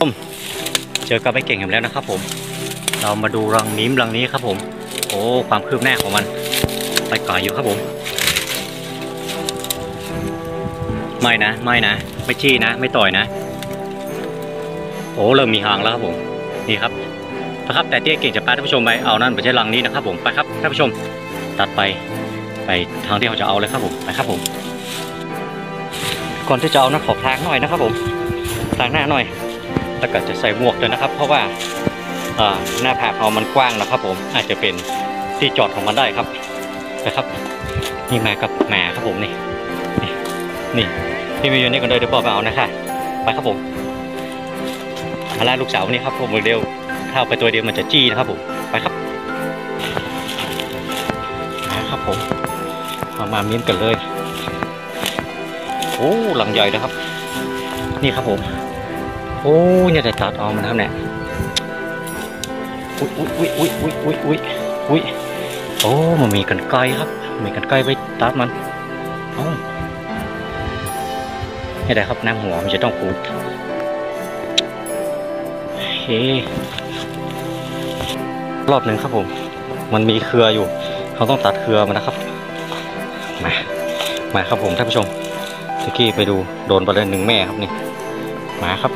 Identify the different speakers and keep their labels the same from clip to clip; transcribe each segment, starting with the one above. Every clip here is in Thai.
Speaker 1: ผมเจอกับไอ้เก่งกันแล้วนะครับ ผม เรามาดูรังนิ้มรังนี้ครับผม โอ้ความคืบหน้าของมัน ไปก่ออยู่ครับผม ไม่นะ ไม่นะ ไม่จี้นะ ไม่ต่อยนะ โอ้เริ่มมีหางแล้วครับผม นี่ครับนะครับ แต่เตี้ยเก่งจะพาท่านผู้ชมไปเอานั่นไปใช้รังนี้นะครับ ผมไปครับท่านผู้ชมตัดไปไปทางที่เราจะเอาเลยครับผมไปครับผม ก่อนที่จะเอานะขอพลางหน่อยนะครับผมพลางหน้าหน่อย แล้วก็จะใส่หมวกด้วยนะครับ เพราะว่าหน้าผากเรามันกว้างนะครับ ผมอาจจะเป็นที่จอดของมันได้ครับนะครับ นี่มากับหมาครับผมนี่ นี่นี่พี่มีอยู่นี่กันเลยเดี๋ยวบอกมาเอานะคะไปครับผมมาล่าลูกสาวนี่ครับผมเร็วถ้าเอาไปตัวเดียวมันจะจี้นะครับผมไปครับมาครับผมเอามามิ้นกันเลยโอ้หลังใหญ่นะครับ นี่ครับผม โอ้เนี่ยจะตัดเอามันครับเนี่ยอุ้ยอุ้ยอุ้ยอุ้ยอุ้ยอุ้ยอุ้ยโอ้มันมีกันไกลครับ มีกันไกลไปตัดมันเอ้าไม่ได้ครับน้ำหัวมันจะต้องปูดเฮ้รอบหนึ่งครับผม มันมีเครืออยู่ เขาต้องตัดเครือมันนะครับ มา มาครับผมท่านผู้ชมตะกี้ไปดูโดนไปเลยหนึ่งแม่ครับนี่ มาครับ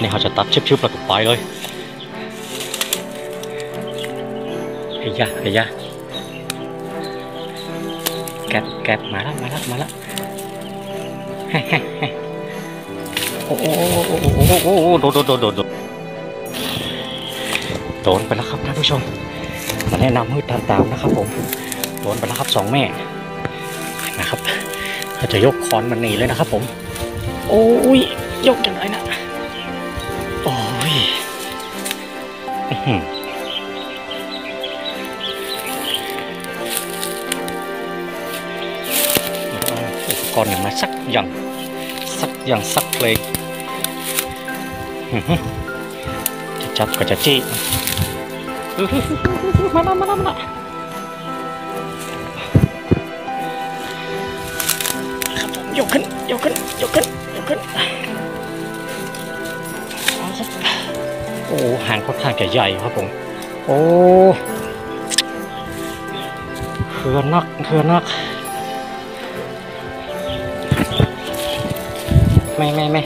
Speaker 1: นี่เขาจะตัดชิบๆแล้วก็ไปเลยเฮียะเฮียะแกบแกบมาแล้วมาแล้วมาแล้วโอ้โหโอ้โหโอ้โหโอ้โดนโดนโดนโดนโดนโดนไปแล้วครับท่านผู้ชมมาแนะนำให้ตามตามนะครับผมโดนไปแล้วครับสองแม่นะครับเขาจะยกคอนมันหนีเลยนะครับผม โอ้ยยกอย่างไรนะ โอ้ย con ừ. này mà sắc dần sắc dần, sắc lên. Chắc có chắc chị mana mana mana không dầu kính dầu kính dầu kính. ครับโอ้หางค่อนข้างจะใหญ่ครับผม โอ้เขื่อนนักเขื่อนนัก ไม่ไม่ไม่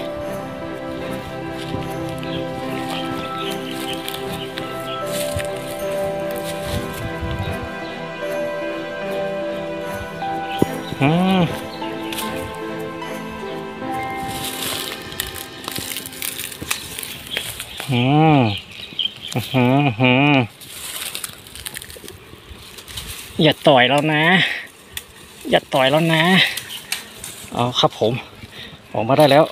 Speaker 1: อืม อืมอื้อหืออื้อหืออย่าต่อยแล้วนะ อย่าต่อยแล้วนะ เอาครับผม ออกมาได้แล้ว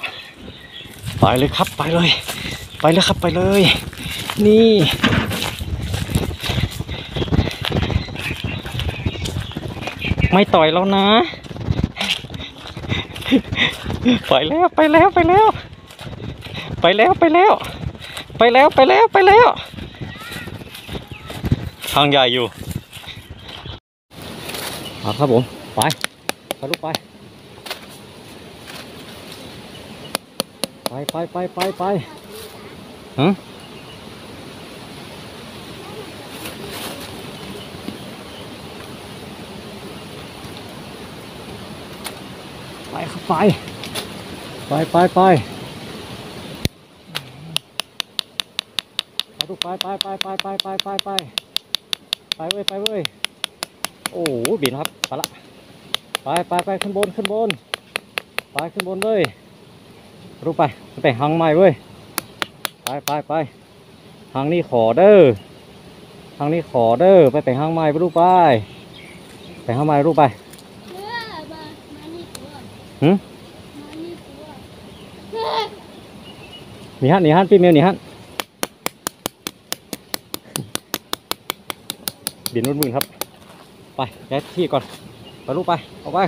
Speaker 1: ไปเลยครับไปเลย ไปเลยครับไปเลย นี่ไม่ต่อยแล้วนะ ไปแล้วไปแล้วไปแล้ว ไปแล้วไปแล้ว ไปแล้วไปแล้วไปแล้ว ทางใหญ่อยู่เอาครับผม ไปไปลูกไป ไปไปไปไปไปฮะไปครับไป ไปไปไป ไป ลูกไปไปไปไปไปไปไปไปไปเว้ยไปเว้ยโอ้โหบินครับไปละไปไปไปขึ้นบนขึ้นบนไปขึ้นบนเลยลูกไปไปหางใหม่เว้ยไปไปไปหางนี้ขอเด้อหางนี้ขอเด้อไปไปหางใหม่ไปลูกไปไปหางใหม่ลูกไปหืมนี่ฮะนี่ฮะพี่เมียวนี่ฮะ บินวุ่นวุ่นครับ ไปย้ายที่ก่อนไปลูกไปออกไป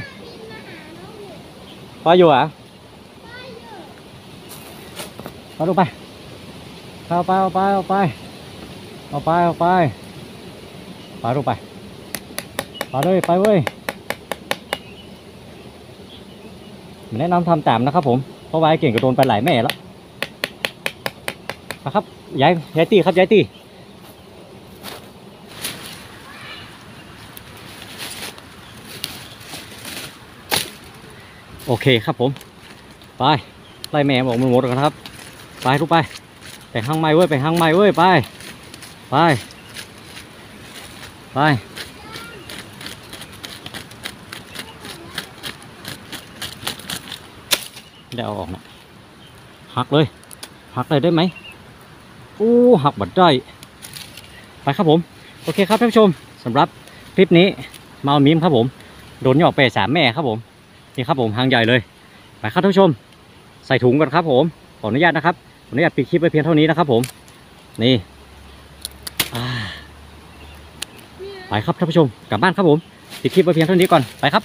Speaker 1: ไปอยู่อะไปลูกไปเอาไปเอาไปเอาไปเอาไปเอาไปไปลูกไปไปเลยไปเว้ยแนะนำทำตามนะครับผม เพราะว่าไอ้เก่งก็โดนไปหลายแม่แล้วมาครับย้ายย้ายตีครับย้ายตี โอเคครับผม ไป ไล่แม่บอกมันหมดกันครับ ไปทุกไป ไปห้างไม้เว้ย ไปห้างไม้เว้ย ไป ไป ไปได้เอาออกนะหักเลย หักเลยได้ไหมอู้หักบัดได้ ไปครับผม โอเคครับท่านผู้ชมสำหรับคลิปนี้มาเอามีมครับผม โดนหยอกไปสามแม่ครับผม นี่ครับผมหางใหญ่เลยไปครับท่านผู้ชม ใส่ถุงก่อนครับ ผมขออนุญาตนะครับขออนุญาตปิดคลิปไว้เพียงเท่านี้นะครับ ผม นี่ไปครับท่านผู้ชมกลับบ้านครับผมปิดคลิปไว้เพียงเท่านี้ก่อนไปครับ